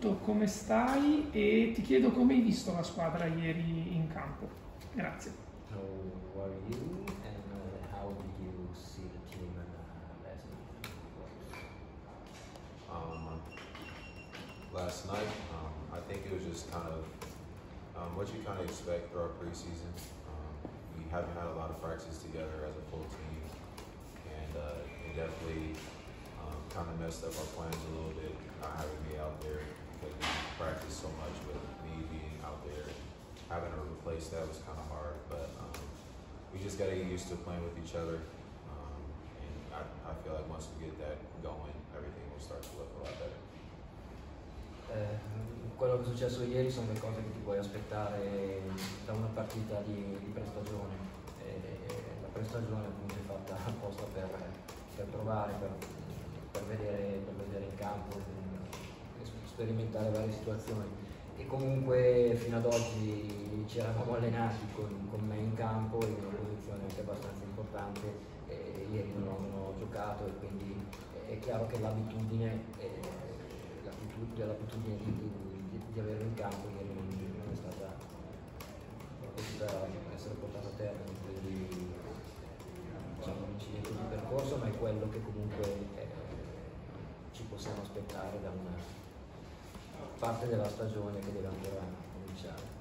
innanzitutto come stai e ti chiedo come hai visto la squadra ieri in campo. Grazie. How are you and uh, how did you see the team uh, last night? Um, last night, um, I think it was just kind of um, what you kind of expect throughout preseason. Um, we haven't had a lot of practices together as a full team, and uh, it definitely um, kind of messed up our plans a little bit, not having me out replace that was kind of hard. But um, we just got to get used to playing with each other, um, and I, I feel like once we get that going, everything will start to look a lot better. Eh, quello che è successo ieri sono le cose che ti puoi aspettare da una partita di, di prestagione. E la prestagione appunto è fatta apposta per, per provare, per, per, vedere, per vedere in campo, sperimentare varie situazioni. E comunque fino ad oggi ci eravamo allenati con, con me in campo in una posizione anche abbastanza importante. E ieri non ho, non ho giocato e quindi è chiaro che l'abitudine, eh, l'abitudine, di, di, di, averlo in campo ieri non, non è stata potuta essere portata a termine, quindi diciamo, un incidente di percorso, ma è quello che comunque eh, ci possiamo aspettare da una parte della stagione che deve ancora cominciare.